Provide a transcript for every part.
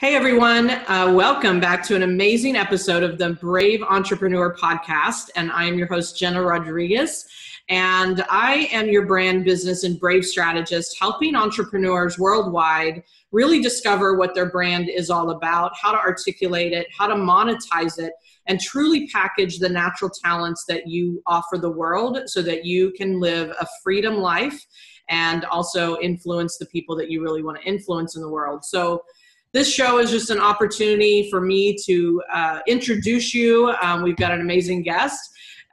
Hey everyone, uh, welcome back to an amazing episode of the Brave Entrepreneur Podcast. And I am your host, Jena Rodriguez. And I am your brand business and brave strategist, helping entrepreneurs worldwide really discover what their brand is all about, how to articulate it, how to monetize it, and truly package the natural talents that you offer the world so that you can live a freedom life and also influence the people that you really want to influence in the world. So, this show is just an opportunity for me to uh, introduce you. Um, we've got an amazing guest.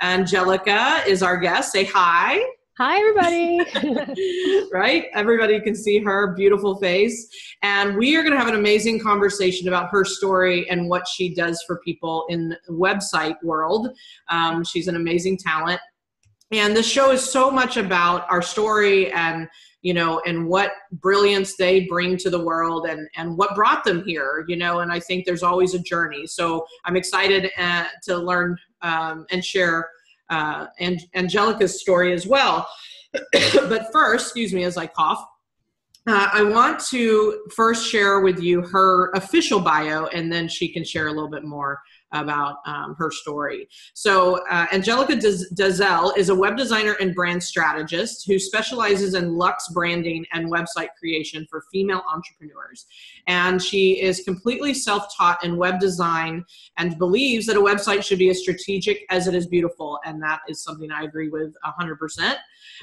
Anjelica is our guest. Say hi. Hi, everybody. right? Everybody can see her beautiful face. And we are going to have an amazing conversation about her story and what she does for people in the website world. Um, she's an amazing talent. And this show is so much about our story and you know, and what brilliance they bring to the world and, and what brought them here, you know, and I think there's always a journey. So I'm excited uh, to learn um, and share uh, and Anjelica's story as well. but first, excuse me as I cough, uh, I want to first share with you her official bio and then she can share a little bit more about um, her story. So, uh, Anjelica Dazel is a web designer and brand strategist who specializes in luxe branding and website creation for female entrepreneurs. And she is completely self taught in web design and believes that a website should be as strategic as it is beautiful. And that is something I agree with 100%.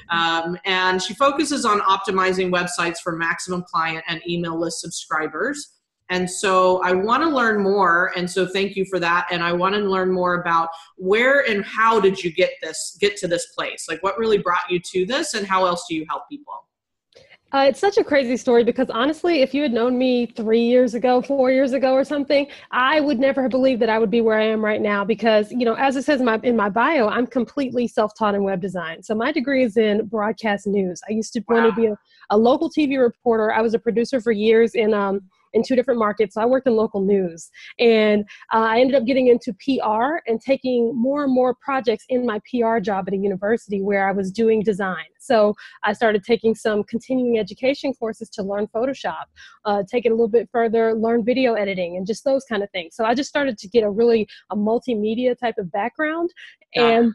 Um, and she focuses on optimizing websites for maximum client and email list subscribers. And so I want to learn more. And so thank you for that. And I want to learn more about where and how did you get this, get to this place? Like what really brought you to this and how else do you help people? Uh, it's such a crazy story because honestly, if you had known me three years ago, four years ago, or something, I would never have believed that I would be where I am right now. Because you know, as it says in my in my bio, I'm completely self-taught in web design. So my degree is in broadcast news. I used to wow. want to be a, a local TV reporter. I was a producer for years in um, in two different markets. So I worked in local news, and uh, I ended up getting into PR and taking more and more projects in my PR job at a university where I was doing design. So I started taking some continuing education courses to learn Photoshop, uh, take it a little bit further, learn video editing, and just those kind of things. So I just started to get a really a multimedia type of background, yeah.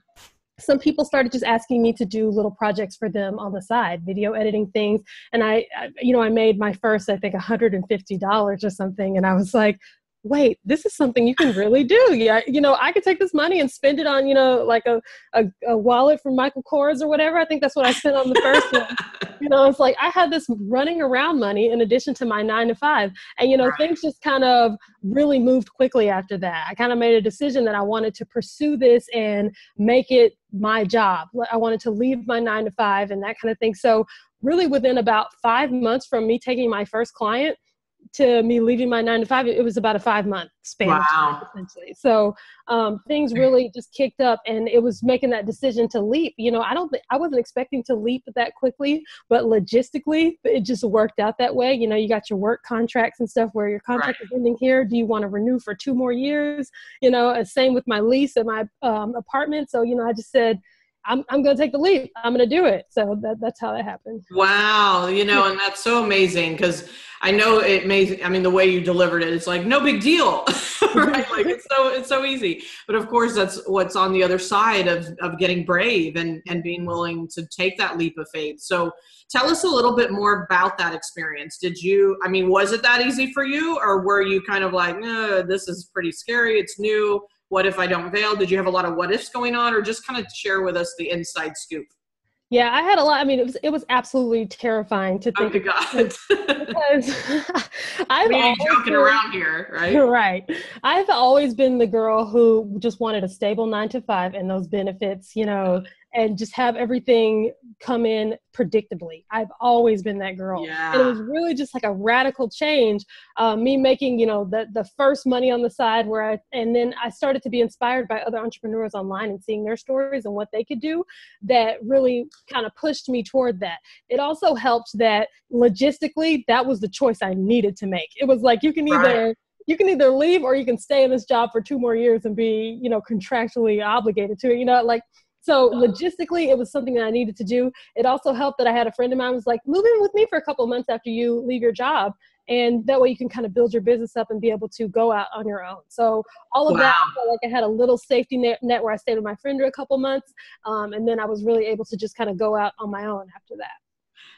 Some people started just asking me to do little projects for them on the side video editing things. And i, I you know i made my first i think $150 or something. And i was like wait, this is something you can really do. Yeah, you know, I could take this money and spend it on, you know, like a, a, a wallet from Michael Kors or whatever. I think that's what I spent on the first one. You know, it's like I had this running around money in addition to my nine to five. And, you know, right. things just kind of really moved quickly after that. I kind of made a decision that I wanted to pursue this and make it my job. I wanted to leave my nine to five and that kind of thing. So, really, within about five months from me taking my first client, to me leaving my nine to five, it was about a five month span, wow. essentially. So um, things really just kicked up, and it was making that decision to leap. You know, I don't, th- I wasn't expecting to leap that quickly, but logistically, it just worked out that way. You know, you got your work contracts and stuff where your contract right. is ending here. Do you want to renew for two more years? You know, same with my lease at my um, apartment. So you know, I just said I'm, I'm going to take the leap. I'm going to do it. So that, that's how that happened. Wow. You know, and that's so amazing because I know it may, I mean, the way you delivered it, it's like, no big deal, right? like it's so, it's so easy. But of course that's what's on the other side of, of getting brave and, and being willing to take that leap of faith. So tell us a little bit more about that experience. Did you, I mean, was it that easy for you or were you kind of like, no, this is pretty scary. It's new what if I don't fail? Did you have a lot of what ifs going on, or just kind of share with us the inside scoop? Yeah, I had a lot. I mean, it was it was absolutely terrifying to think. Oh god! because I've joking been, around here, right? Right. I've always been the girl who just wanted a stable nine to five and those benefits. You know, and just have everything come in predictably. I've always been that girl. Yeah. And it was really just like a radical change. Uh, me making, you know, the, the first money on the side where I, and then I started to be inspired by other entrepreneurs online and seeing their stories and what they could do that really kind of pushed me toward that. It also helped that logistically, that was the choice I needed to make. It was like, you can either, right you can either leave or you can stay in this job for two more years and be you know contractually obligated to it you know like so logistically, it was something that I needed to do. It also helped that I had a friend of mine was like, move in with me for a couple months after you leave your job, and that way you can kind of build your business up and be able to go out on your own. So all of wow. that I felt like i had a little safety net, net where i stayed with my friend for a couple months um, and then i was really able to just kind of go out on my own after that.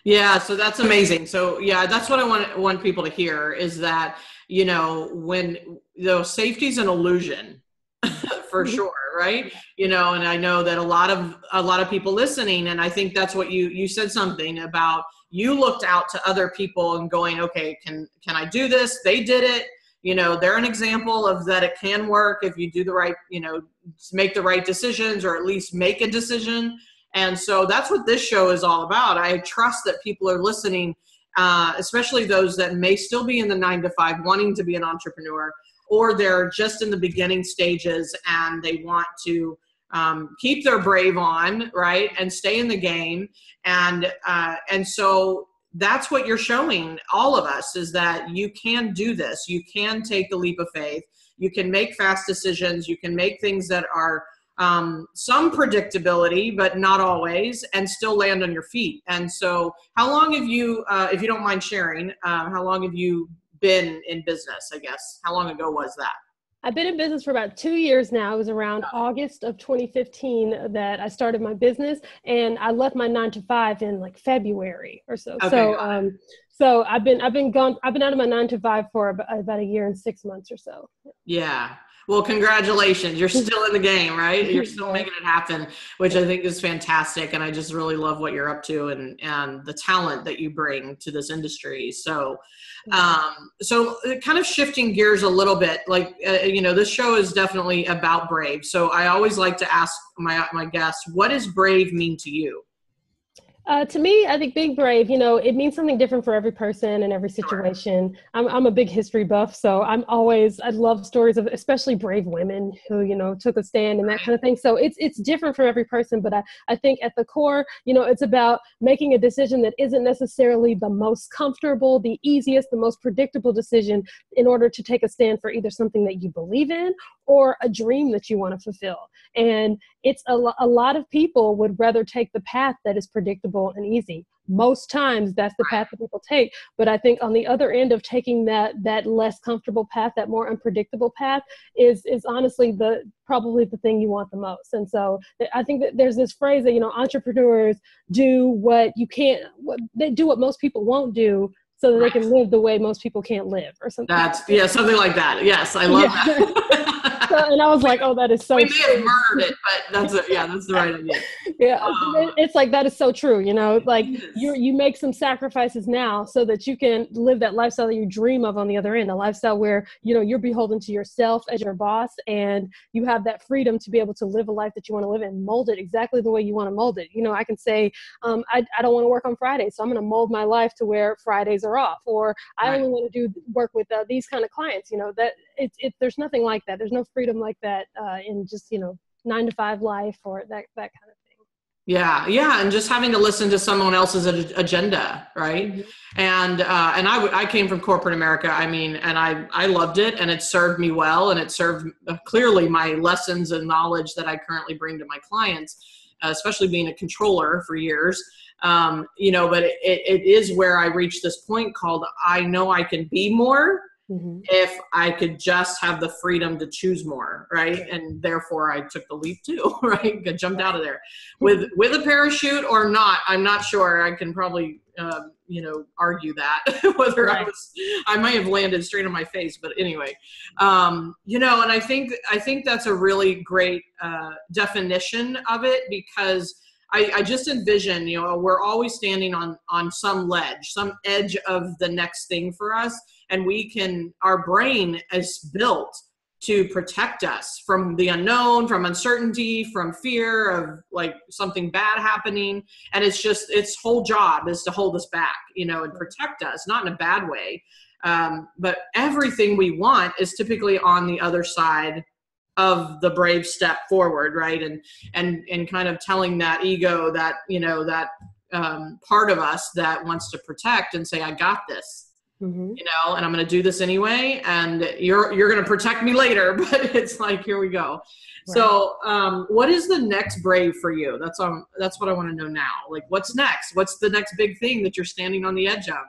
Yeah so that's amazing. So yeah that's what i want want people to hear is that you know when you know safety is an illusion for mm-hmm. sure right? You know and i know that a lot of a lot of people listening and i think that's what you you said something about you looked out to other people and going okay can can i do this? They did it. You know they're an example of that it can work if you do the right you know make the right decisions or at least make a decision. And so that's what this show is all about. I trust that people are listening uh, especially those that may still be in the nine to five wanting to be an entrepreneur or they're just in the beginning stages and they want to um, keep their brave on, right, and stay in the game. And uh, and so that's what you're showing all of us is that you can do this. You can take the leap of faith. You can make fast decisions. You can make things that are um, some predictability, but not always, and still land on your feet. And so, how long have you, uh, if you don't mind sharing, uh, how long have you been in business, I guess. How long ago was that? I've been in business for about two years now. It was around August of 2015 that I started my business, and I left my nine to five in like February or so. Okay. So, um, so I've been I've been gone I've been out of my nine to five for about, about a year and six months or so. Yeah, well, congratulations. You're still in the game, right? You're still making it happen, which I think is fantastic. And I just really love what you're up to and, and the talent that you bring to this industry. So, um, so uh, kind of shifting gears a little bit, like, uh, you know, this show is definitely about Brave. So I always like to ask my, my guests, what does Brave mean to you? Uh, to me, I think being brave, you know, it means something different for every person and every situation. I'm, I'm a big history buff, so I'm always, I love stories of especially brave women who, you know, took a stand and that kind of thing. So it's, it's different for every person, but I, I think at the core, you know, it's about making a decision that isn't necessarily the most comfortable, the easiest, the most predictable decision in order to take a stand for either something that you believe in or a dream that you want to fulfill. And it's a, a lot of people would rather take the path that is predictable and easy most times that's the path that people take but i think on the other end of taking that that less comfortable path that more unpredictable path is is honestly the probably the thing you want the most and so i think that there's this phrase that you know entrepreneurs do what you can't what they do what most people won't do so that right. they can live the way most people can't live or something that's yeah something like that yes i love yeah. that and I was like, oh, that is so. We may have murdered it, but that's a, yeah, that's the right idea. Yeah, um, it's like that is so true. You know, like you you make some sacrifices now so that you can live that lifestyle that you dream of on the other end, a lifestyle where you know you're beholden to yourself as your boss, and you have that freedom to be able to live a life that you want to live and mold it exactly the way you want to mold it. You know, I can say, um, I I don't want to work on Fridays, so I'm going to mold my life to where Fridays are off, or I right. only want to do work with uh, these kind of clients. You know, that it's it, there's nothing like that. There's no freedom like that uh, in just you know nine to five life or that that kind of thing. Yeah, yeah, and just having to listen to someone else's agenda, right? Mm-hmm. And uh, and I I came from corporate America. I mean, and I I loved it, and it served me well, and it served uh, clearly my lessons and knowledge that I currently bring to my clients, uh, especially being a controller for years. Um, you know, but it, it is where I reached this point called I know I can be more mm-hmm. if I could just have the freedom to choose more, right? And therefore, I took the leap too, right? I jumped out of there with with a parachute or not. I'm not sure. I can probably um, you know argue that whether right. I was I might have landed straight on my face, but anyway, um, you know, and I think I think that's a really great uh, definition of it because. I, I, just envision, you know, we're always standing on on some ledge, some edge of the next thing for us, and we can our brain is built to protect us from the unknown from uncertainty from fear of like something bad happening. And it's just its whole job is to hold us back you know and protect us not in a bad way. Um, but everything we want is typically on the other side of the brave step forward right? And and and kind of telling that ego that you know that um, part of us that wants to protect and say i got this Mm-hmm. you know and i'm going to do this anyway and you're you're going to protect me later but it's like here we go. Right. so um, what is the next brave for you? That's um that's what i want to know now. Like what's next? What's the next big thing that you're standing on the edge of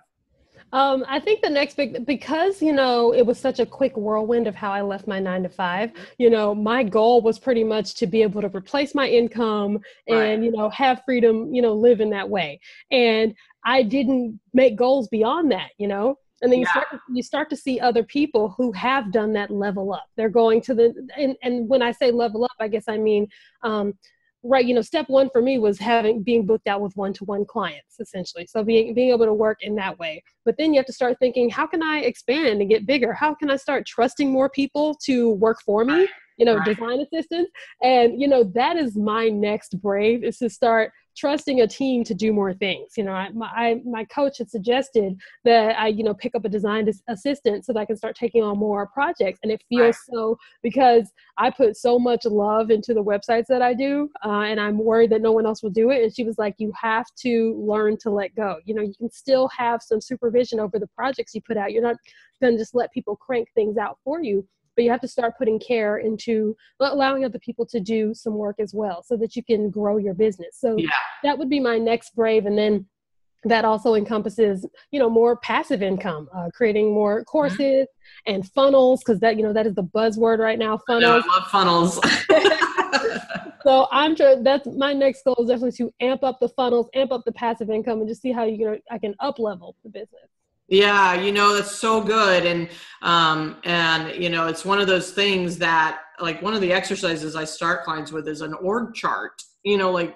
Um, I think the next big because you know it was such a quick whirlwind of how I left my nine to five. You know, my goal was pretty much to be able to replace my income and right. you know have freedom. You know, live in that way. And I didn't make goals beyond that. You know, and then you yeah. start you start to see other people who have done that level up. They're going to the and and when I say level up, I guess I mean um, right you know step one for me was having being booked out with one-to-one clients essentially. So being being able to work in that way. But then you have to start thinking how can i expand and get bigger? How can i start trusting more people to work for me? You know right. design assistants. And you know that is my next brave is to start trusting a team to do more things. You know, I, my, I, my coach had suggested that I, you know, pick up a design assistant so that I can start taking on more projects. And it feels so because I put so much love into the websites that I do, uh, and I'm worried that no one else will do it. And she was like, you have to learn to let go. You know, you can still have some supervision over the projects you put out. You're not going to just let people crank things out for you but you have to start putting care into allowing other people to do some work as well so that you can grow your business so yeah. that would be my next brave and then that also encompasses you know more passive income uh, creating more mm-hmm. courses mm-hmm. and funnels because that you know that is the buzzword right now funnels I love funnels so i'm sure that's my next goal is definitely to amp up the funnels amp up the passive income and just see how you know i can up level the business yeah, you know that's so good, and um, and you know it's one of those things that like one of the exercises I start clients with is an org chart. You know, like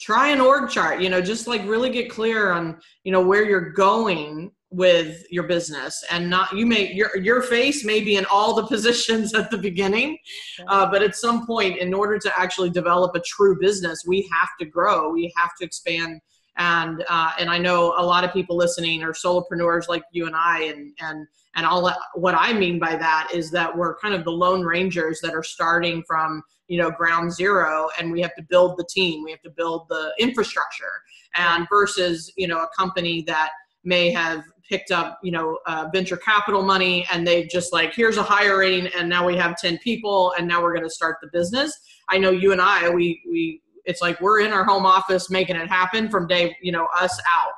try an org chart. You know, just like really get clear on you know where you're going with your business and not you may your your face may be in all the positions at the beginning uh, but at some point in order to actually develop a true business we have to grow we have to expand and uh, and I know a lot of people listening are solopreneurs like you and I, and and and all what I mean by that is that we're kind of the lone rangers that are starting from you know ground zero, and we have to build the team, we have to build the infrastructure, and versus you know a company that may have picked up you know uh, venture capital money and they've just like here's a hiring and now we have 10 people and now we're going to start the business. I know you and i we we it's like we're in our home office making it happen from day you know us out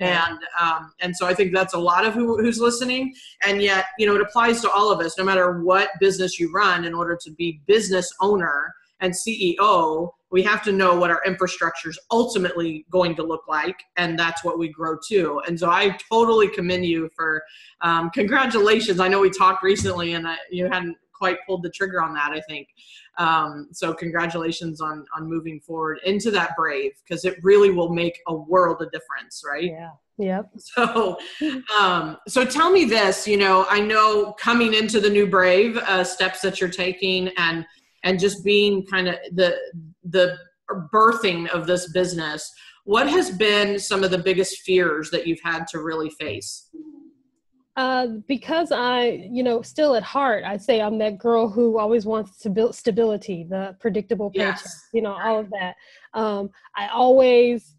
and um, and so I think that's a lot of who, who's listening. And yet, you know, it applies to all of us, no matter what business you run. In order to be business owner and CEO, we have to know what our infrastructure is ultimately going to look like, and that's what we grow to. And so I totally commend you for um, congratulations. I know we talked recently, and I, you hadn't quite pulled the trigger on that. I think. Um, so congratulations on on moving forward into that brave because it really will make a world of difference, right? Yeah. Yep. So, um, so tell me this. You know, I know coming into the new brave uh, steps that you're taking, and and just being kind of the the birthing of this business. What has been some of the biggest fears that you've had to really face? Uh, because I, you know, still at heart, I say I'm that girl who always wants to build stability, the predictable paycheck, yes. you know, all of that. Um, I always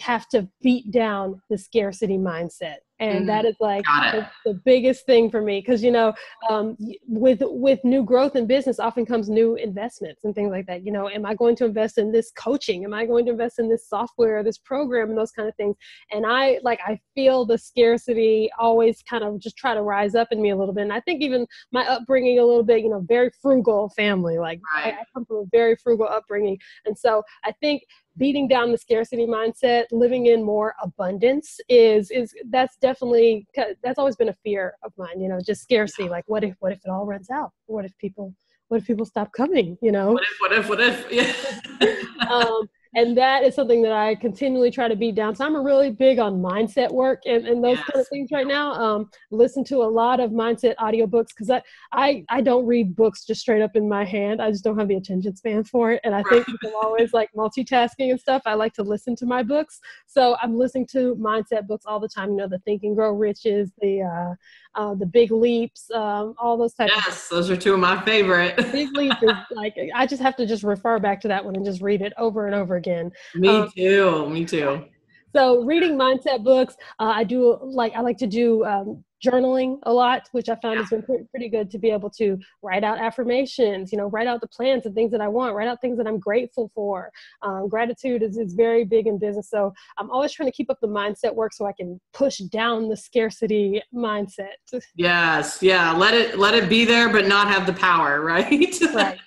have to beat down the scarcity mindset and mm-hmm. that is like the, the, biggest thing for me because you know um, with with new growth in business often comes new investments and things like that you know am i going to invest in this coaching? Am i going to invest in this software this program and those kind of things? And i like i feel the scarcity always kind of just try to rise up in me a little bit. And i think even my upbringing a little bit you know very frugal family like right. I, I come from a very frugal upbringing. And so i think beating down the scarcity mindset living in more abundance is is that's definitely that's always been a fear of mine you know just scarcity like what if what if it all runs out? What if people what if people stop coming you know? What if what if what if? Yeah. Um, and that is something that I continually try to beat down. So I'm really big on mindset work and, and those yes. kind of things right now. Um, listen to a lot of mindset audiobooks because I, I I don't read books just straight up in my hand. I just don't have the attention span for it. And I think people always like multitasking and stuff. I like to listen to my books. So I'm listening to mindset books all the time. You know, the Think and Grow Riches, the uh, uh, the Big Leaps, um, all those types. Yes, those are two of my favorite. Big Leap is like I just have to just refer back to that one and just read it over and over again. Me um, too. Me too. so reading mindset books uh, i do like i like to do um, journaling a lot which i found yeah. has been pretty, pretty good to be able to write out affirmations you know write out the plans and things that i want write out things that i'm grateful for um, gratitude is, is very big in business so i'm always trying to keep up the mindset work so i can push down the scarcity mindset yes yeah let it let it be there but not have the power right right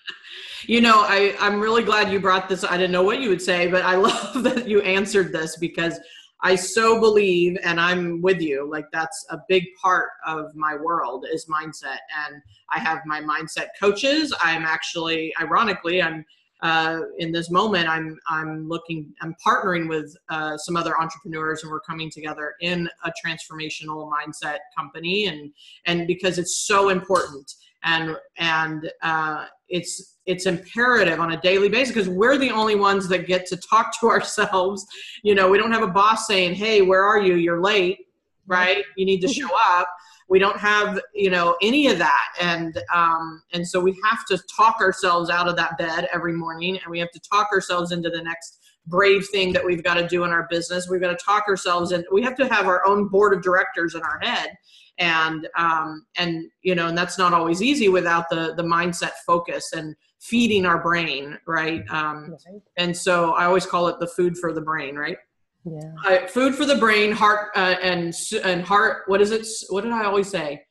you know i i'm really glad you brought this i didn't know what you would say but i love that you answered this because I so believe, and I'm with you, like that's a big part of my world is mindset. And I have my mindset coaches. I'm actually, ironically, I'm uh, in this moment, I'm I'm looking, I'm partnering with uh, some other entrepreneurs, and we're coming together in a transformational mindset company, and and because it's so important, and and uh, it's it's imperative on a daily basis because we're the only ones that get to talk to ourselves. You know we don't have a boss saying hey where are you? You're late right? You need to show up. We don't have you know any of that. And um, and so we have to talk ourselves out of that bed every morning and we have to talk ourselves into the next brave thing that we've got to do in our business. We've got to talk ourselves and we have to have our own board of directors in our head and um, and you know and that's not always easy without the the mindset focus and feeding our brain right um, right. and so i always call it the food for the brain right yeah uh, food for the brain heart uh, and and heart what is it what did i always say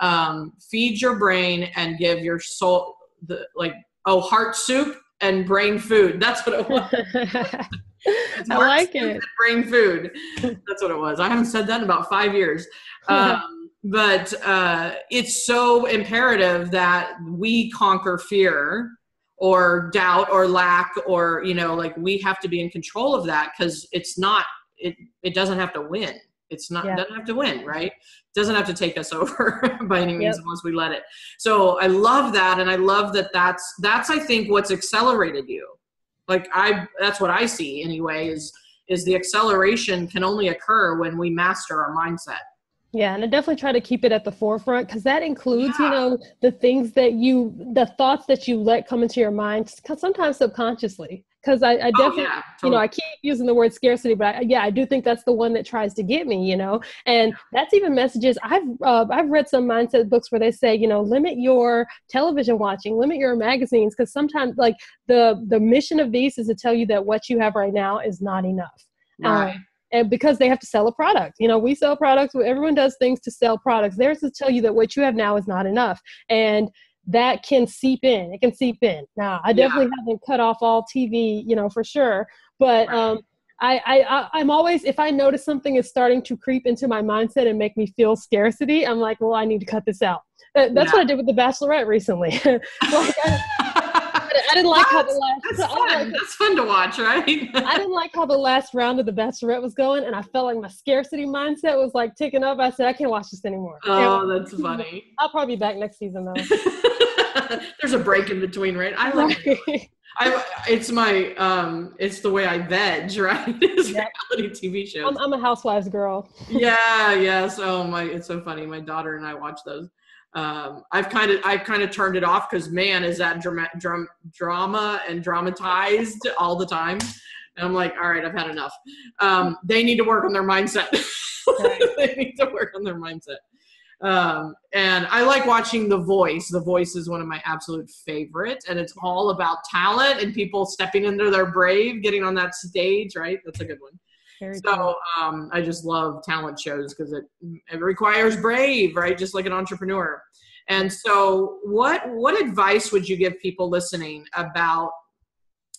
um, feed your brain and give your soul the like oh heart soup and brain food that's what it was I like it. Brain food. That's what it was. I haven't said that in about five years. Um, but uh, it's so imperative that we conquer fear or doubt or lack or you know like we have to be in control of that because it's not it it doesn't have to win. It's not yeah. doesn't have to win right? Doesn't have to take us over by any means yep. unless we let it. So i love that and i love that that's that's i think what's accelerated you. Like i that's what i see anyway is is the acceleration can only occur when we master our mindset yeah, and I definitely try to keep it at the forefront because that includes, yeah. you know, the things that you, the thoughts that you let come into your mind, sometimes subconsciously. Because I, I, oh, definitely, oh, yeah, totally. you know, I keep using the word scarcity, but I, yeah, I do think that's the one that tries to get me, you know. And that's even messages I've uh, I've read some mindset books where they say, you know, limit your television watching, limit your magazines, because sometimes like the the mission of these is to tell you that what you have right now is not enough. Right. Um, and because they have to sell a product. You know, we sell products, everyone does things to sell products. Theirs to tell you that what you have now is not enough. And that can seep in. It can seep in. Now, I definitely yeah. haven't cut off all TV, you know, for sure. But um, I, I, I'm always, if I notice something is starting to creep into my mindset and make me feel scarcity, I'm like, well, I need to cut this out. That's yeah. what I did with The Bachelorette recently. like I, I didn't like how the last. That's fun. Like, that's fun to watch, right? I didn't like how the last round of the Bachelorette was going, and I felt like my scarcity mindset was like ticking up. I said, I can't watch this anymore. Oh, that's funny. I'll probably be back next season though. There's a break in between, right? I like. I, it's my um it's the way I veg, right? It's reality TV shows. I'm, I'm, a housewives girl. yeah, yes. Oh my it's so funny. My daughter and I watch those um, I've kind of I've kind of turned it off because man, is that drama, dram, drama and dramatized all the time. And I'm like, all right, I've had enough. Um, they need to work on their mindset. they need to work on their mindset. Um, and I like watching The Voice. The Voice is one of my absolute favorites, and it's all about talent and people stepping into their brave, getting on that stage. Right, that's a good one. Very so um, I just love talent shows because it it requires brave, right? Just like an entrepreneur. And so, what what advice would you give people listening about,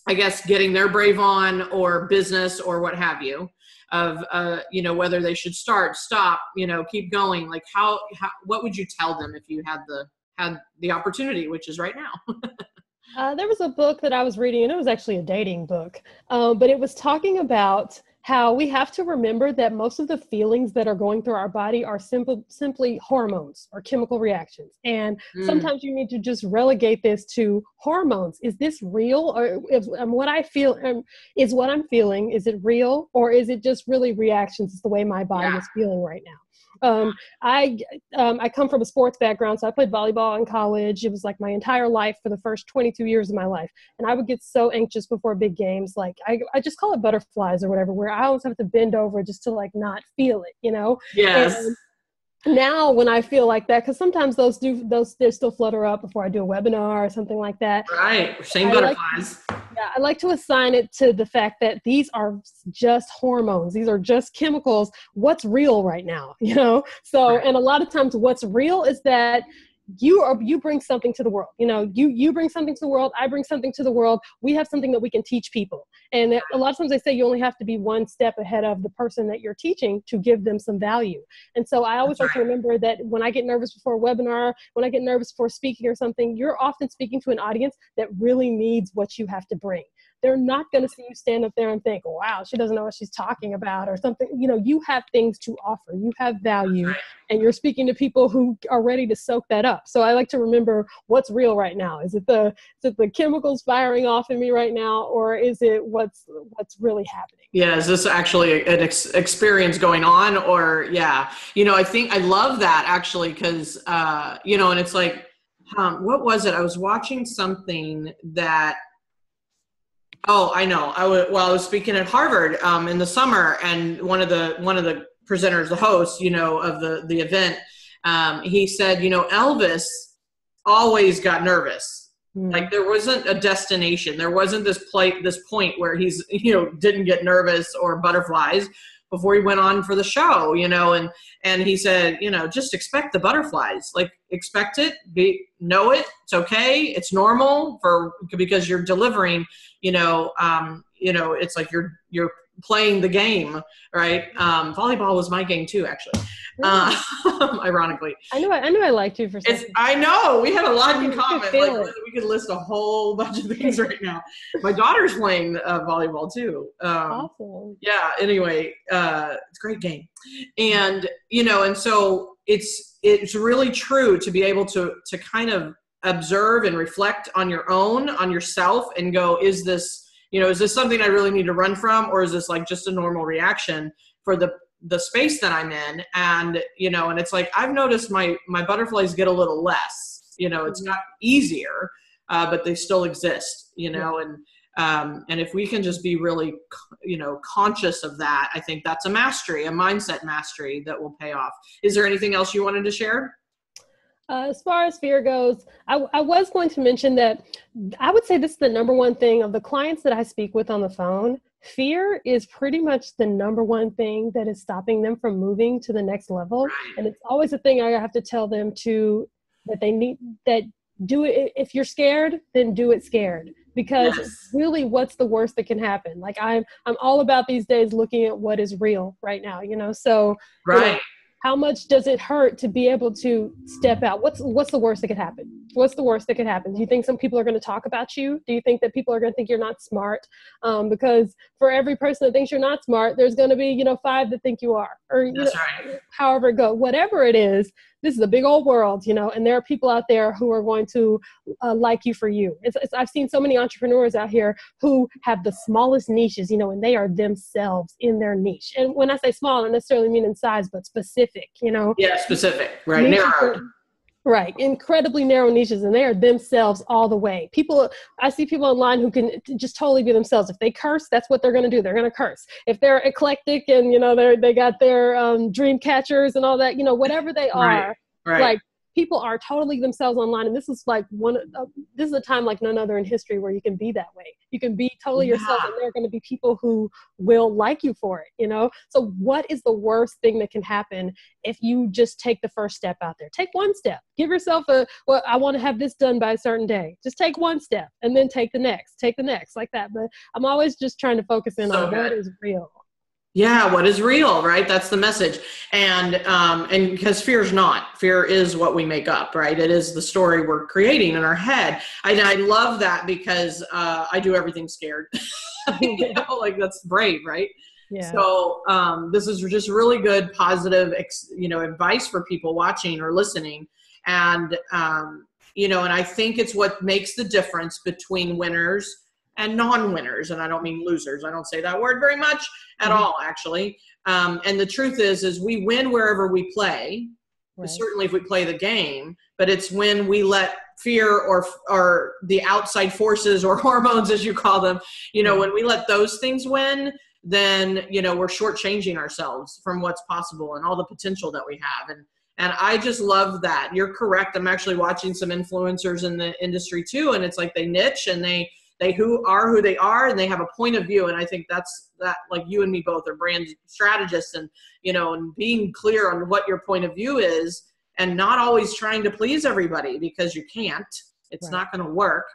I guess, getting their brave on or business or what have you? Of uh, you know whether they should start, stop, you know, keep going. Like how, how what would you tell them if you had the had the opportunity, which is right now? uh, there was a book that I was reading, and it was actually a dating book, um, but it was talking about how we have to remember that most of the feelings that are going through our body are simple, simply hormones or chemical reactions. And mm. sometimes you need to just relegate this to hormones. Is this real? Or if um, what I feel um, is what I'm feeling, is it real? Or is it just really reactions? It's the way my body yeah. is feeling right now. Um, I um, I come from a sports background, so I played volleyball in college. It was like my entire life for the first 22 years of my life, and I would get so anxious before big games. Like I, I just call it butterflies or whatever, where I always have to bend over just to like not feel it, you know. Yes. And, now when i feel like that because sometimes those do those they still flutter up before i do a webinar or something like that right same I butterflies like, yeah i like to assign it to the fact that these are just hormones. These are just chemicals. What's real right now you know? So and a lot of times what's real is that you are you bring something to the world. You know you you bring something to the world i bring something to the world. We have something that we can teach people. And a lot of times they say you only have to be one step ahead of the person that you're teaching to give them some value. And so i always like to remember that when i get nervous before a webinar when i get nervous before speaking or something you're often speaking to an audience that really needs what you have to bring they're not going to see you stand up there and think, wow, she doesn't know what she's talking about or something. You know, you have things to offer, you have value, and you're speaking to people who are ready to soak that up. So I like to remember what's real right now. Is it the is it the chemicals firing off in me right now, or is it what's what's really happening? Yeah, is this actually an ex- experience going on, or yeah, you know, I think I love that actually because uh, you know, and it's like, um, what was it? I was watching something that Oh, I know. I was well. I was speaking at Harvard um, in the summer, and one of the one of the presenters, the host, you know, of the the event, um, he said, you know, Elvis always got nervous. Mm. Like there wasn't a destination. There wasn't this plate, this point where he's you know didn't get nervous or butterflies before he went on for the show, you know, and and he said, you know, just expect the butterflies. Like expect it, be know it. It's okay. It's normal for because you're delivering, you know, um, you know, it's like you're you're playing the game, right? Um, volleyball was my game too, actually. Uh, ironically, I know. I, I knew I liked you for. I know we have a lot in common. Like, we could list a whole bunch of things right now. My daughter's playing uh, volleyball too. Um, awesome. Yeah. Anyway, uh, it's a great game, and you know, and so it's it's really true to be able to to kind of observe and reflect on your own, on yourself, and go, is this you know, is this something I really need to run from, or is this like just a normal reaction for the the space that I'm in? And you know, and it's like I've noticed my my butterflies get a little less. You know, it's mm-hmm. not easier, uh, but they still exist. You know, and um, and if we can just be really you know conscious of that i think that's a mastery a mindset mastery that will pay off is there anything else you wanted to share uh, as far as fear goes, I, I, was going to mention that I would say this is the number one thing of the clients that I speak with on the phone. Fear is pretty much the number one thing that is stopping them from moving to the next level. And it's always a thing I have to tell them to that they need that do it. If you're scared, then do it scared because yes. really what's the worst that can happen? Like i'm i'm all about these days looking at what is real right now you know? So right you know, how much does it hurt to be able to step out? What's what's the worst that could happen what's the worst that could happen do you think some people are going to talk about you do you think that people are going to think you're not smart um, because for every person that thinks you're not smart there's going to be you know five that think you are or That's know, right. however it go whatever it is this is a big old world, you know, and there are people out there who are going to uh, like you for you. It's, it's, I've seen so many entrepreneurs out here who have the smallest niches, you know, and they are themselves in their niche. And when I say small, I don't necessarily mean in size, but specific, you know. Yeah, specific, right? Narrowed. Right, incredibly narrow niches, and they are themselves all the way. People, I see people online who can just totally be themselves. If they curse, that's what they're going to do. They're going to curse. If they're eclectic and you know they they got their um, dream catchers and all that, you know, whatever they are, right. Right. like people are totally themselves online and this is like one uh, this is a time like none other in history where you can be that way. You can be totally yeah. yourself and there are going to be people who will like you for it you know? So what is the worst thing that can happen if you just take the first step out there? Take one step. Give yourself a well i want to have this done by a certain day. Just take one step and then take the next take the next like that. But i'm always just trying to focus in so on good. what is real yeah what is real right? That's the message. And um and because fear is not. Fear is what we make up right? It is the story we're creating in our head. And i love that because uh i do everything scared. You know, like that's brave right? Yeah. so um this is just really good positive ex, you know advice for people watching or listening. And um you know and i think it's what makes the difference between winners and non-winners and i don't mean losers i don't say that word very much at mm-hmm. all actually. Um, and the truth is is we win wherever we play right. certainly if we play the game but it's when we let fear or or the outside forces or hormones as you call them you know when we let those things win then you know we're shortchanging ourselves from what's possible and all the potential that we have. And and i just love that. You're correct. I'm actually watching some influencers in the industry too and it's like they niche and they they who are who they are and they have a point of view. And i think that's that like you and me both are brand strategists and you know and being clear on what your point of view is and not always trying to please everybody because you can't. It's right. not going to work.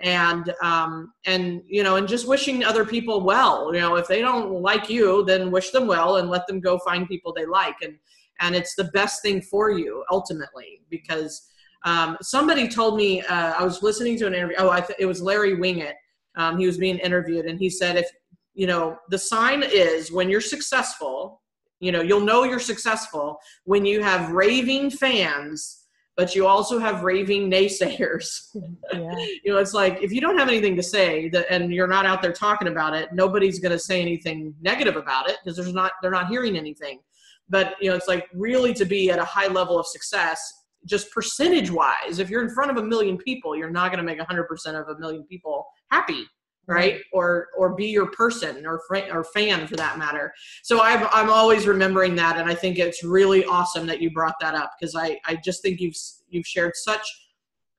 And um and you know and just wishing other people well. You know if they don't like you then wish them well and let them go find people they like. And and it's the best thing for you ultimately because um, somebody told me uh, i was listening to an interview oh I th- it was larry winget um, he was being interviewed and he said if you know the sign is when you're successful you know you'll know you're successful when you have raving fans but you also have raving naysayers. Yeah. you know, it's like if you don't have anything to say that, and you're not out there talking about it, nobody's going to say anything negative about it because there's not they're not hearing anything. But you know, it's like really to be at a high level of success, just percentage wise. If you're in front of a million people, you're not going to make 100% of a million people happy right? Or or be your person or fr- or fan for that matter. So i'm i'm always remembering that and i think it's really awesome that you brought that up because i i just think you've you've shared such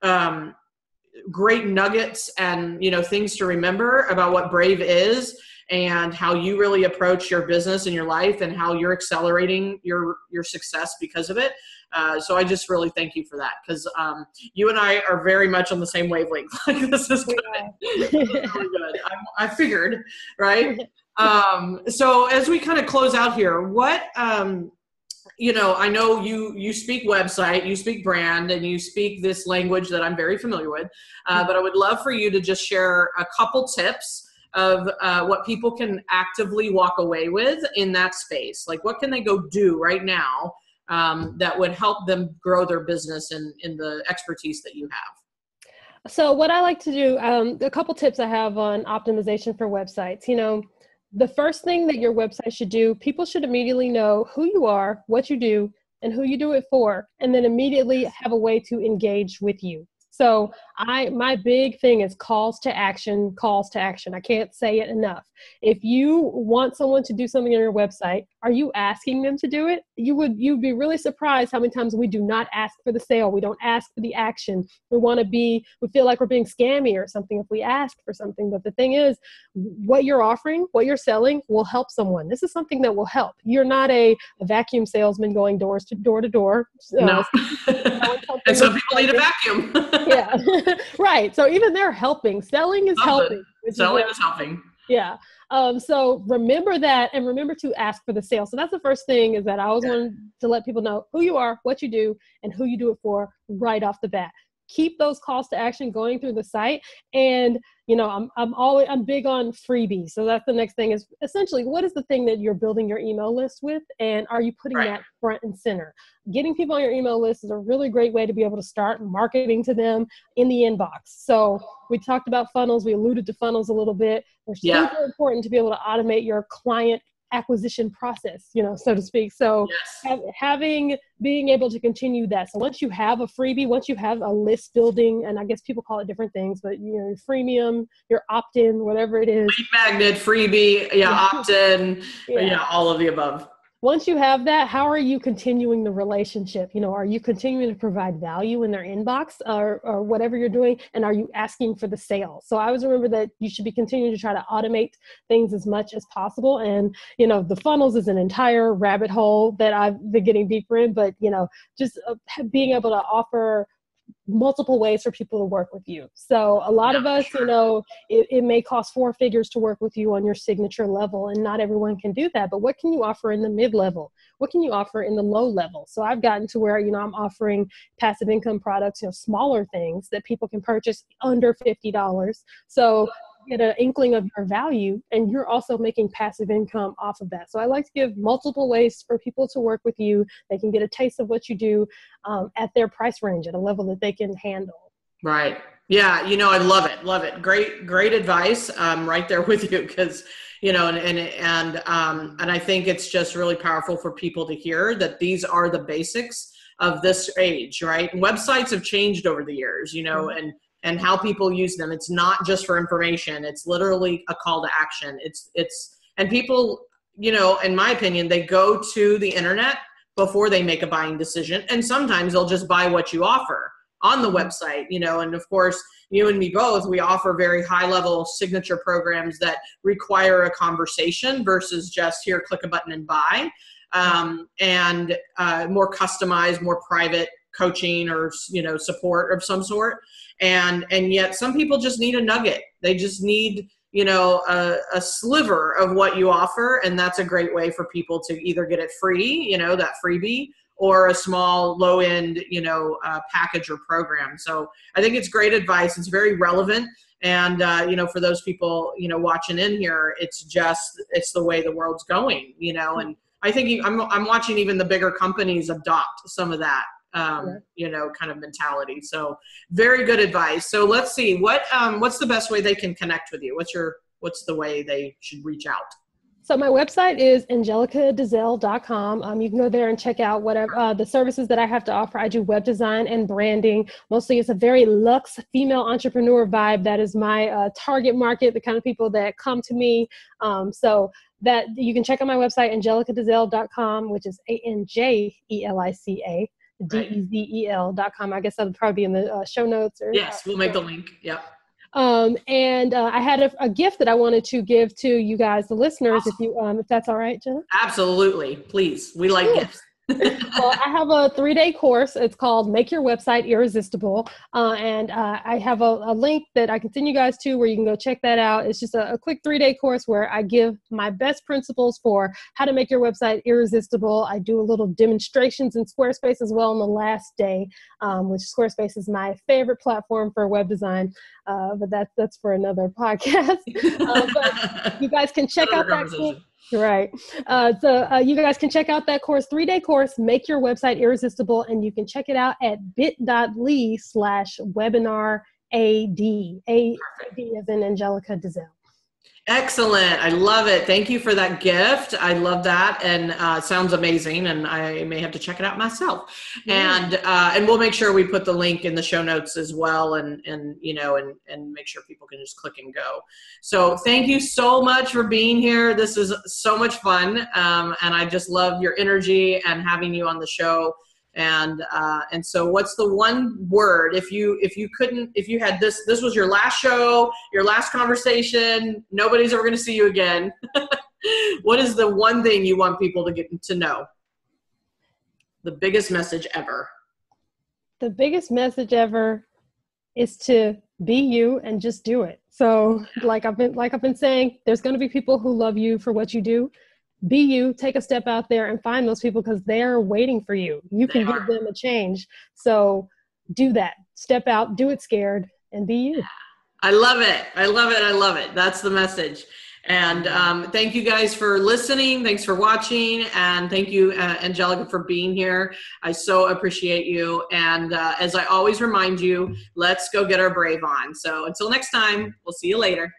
um great nuggets and you know things to remember about what brave is and how you really approach your business and your life and how you're accelerating your your success because of it uh, so I just really thank you for that because um, you and I are very much on the same wavelength. like this is good. really good. I, I, figured, right? Um, so as we kind of close out here, what um, you know, I know you you speak website, you speak brand, and you speak this language that I'm very familiar with. Uh, but I would love for you to just share a couple tips of uh, what people can actively walk away with in that space. Like, what can they go do right now um, that would help them grow their business in, in the expertise that you have? So, what I like to do, um, a couple tips I have on optimization for websites. You know, the first thing that your website should do, people should immediately know who you are, what you do, and who you do it for, and then immediately have a way to engage with you. So I my big thing is calls to action, calls to action. I can't say it enough. If you want someone to do something on your website, are you asking them to do it? You would you'd be really surprised how many times we do not ask for the sale. We don't ask for the action. We want to be we feel like we're being scammy or something if we ask for something. But the thing is, what you're offering, what you're selling will help someone. This is something that will help. You're not a, a vacuum salesman going doors to door to door. No. and some people need a vacuum. yeah. right. So even they're helping. Selling is helping. Selling is, is helping. Yeah. Um, so remember that and remember to ask for the sale. So that's the first thing is that I always yeah. want to let people know who you are, what you do, and who you do it for right off the bat keep those calls to action going through the site. And you know i'm i'm always i'm big on freebies. So that's the next thing is essentially what is the thing that you're building your email list with? And are you putting right. that front and center? Getting people on your email list is a really great way to be able to start marketing to them in the inbox. So we talked about funnels. We alluded to funnels a little bit. They're yeah. super important to be able to automate your client acquisition process, you know, so to speak. So yes. having being able to continue that. So once you have a freebie, once you have a list building, and I guess people call it different things, but you know, freemium, your opt-in, whatever it is. Lead magnet, freebie, yeah, opt-in, yeah. yeah, all of the above once you have that how are you continuing the relationship? You know are you continuing to provide value in their inbox or, or whatever you're doing and are you asking for the sale? So i always remember that you should be continuing to try to automate things as much as possible and you know the funnels is an entire rabbit hole that i've been getting deeper in but you know just uh, being able to offer multiple ways for people to work with you. So a lot of us, you know, it, it, may cost four figures to work with you on your signature level, and not everyone can do that. But what can you offer in the mid level? What can you offer in the low level? So I've gotten to where, you know, I'm offering passive income products, you know, smaller things that people can purchase under $50. So get an inkling of your value and you're also making passive income off of that so i like to give multiple ways for people to work with you they can get a taste of what you do um, at their price range at a level that they can handle Right. Yeah. You know, I love it. Love it. Great, great advice. Um, right there with you because you know, and and and um, and I think it's just really powerful for people to hear that these are the basics of this age, right? And websites have changed over the years, you know, mm-hmm. and and how people use them. It's not just for information; it's literally a call to action. It's it's and people, you know, in my opinion, they go to the internet before they make a buying decision, and sometimes they'll just buy what you offer on the website, you know, and of course, you and me both, we offer very high level signature programs that require a conversation versus just here, click a button and buy, um, and uh, more customized, more private coaching or you know support of some sort. And and yet some people just need a nugget. They just need you know a, a, sliver of what you offer. And that's a great way for people to either get it free you know that freebie or a small low end you know uh, package or program. So i think it's great advice. It's very relevant. And uh, you know for those people you know watching in here it's just it's the way the world's going you know. And i think i'm, I'm watching even the bigger companies adopt some of that um, you know kind of mentality so very good advice so let's see what um, what's the best way they can connect with you what's your what's the way they should reach out so my website is anjelicadazelle.com. Um, you can go there and check out whatever uh, the services that I have to offer. I do web design and branding. Mostly, it's a very luxe female entrepreneur vibe. That is my uh, target market, the kind of people that come to me. Um, so that you can check out my website anjelicadazelle.com, which is a n j e l i c a d e z e l dot com. I guess that'll probably be in the uh, show notes. Or, yes, we'll make the link. Yep. Um, and uh, I had a, a, gift that I wanted to give to you guys, the listeners, awesome. if you, um, if that's all right, Jena. Absolutely, please. We like gifts. Well, I have a three day course. It's called Make Your Website Irresistible. Uh, and uh, I have a, a, link that I can send you guys to where you can go check that out. It's just a, a quick three day course where I give my best principles for how to make your website irresistible. I do a little demonstrations in Squarespace as well on the last day, um, which Squarespace is my favorite platform for web design. Uh, but that's, that's for another podcast. Uh, but you guys can check out that Right. Uh, so uh, you guys can check out that course, three day course, Make Your Website Irresistible, and you can check it out at bit.ly slash webinar AD. A D as in Anjelica Dazelle. Excellent. I love it. Thank you for that gift. I love that and uh, sounds amazing. And I may have to check it out myself. Yeah. And uh, and we'll make sure we put the link in the show notes as well. And and you know and and make sure people can just click and go. So thank you so much for being here. This is so much fun. Um, and I just love your energy and having you on the show and uh, and so what's the one word if you if you couldn't if you had this this was your last show your last conversation nobody's ever going to see you again. What is the one thing you want people to get to know? The biggest message ever. The biggest message ever is to be you and just do it. So like i've been like i've been saying there's going to be people who love you for what you do be you take a step out there and find those people because they're waiting for you. You can give them a change. So do that. Step out do it scared and be you. I love it. I love it. I love it. That's the message. And um, thank you guys for listening. Thanks for watching. And thank you uh, Anjelica for being here. I so appreciate you. And uh, as i always remind you let's go get our brave on. So until next time we'll see you later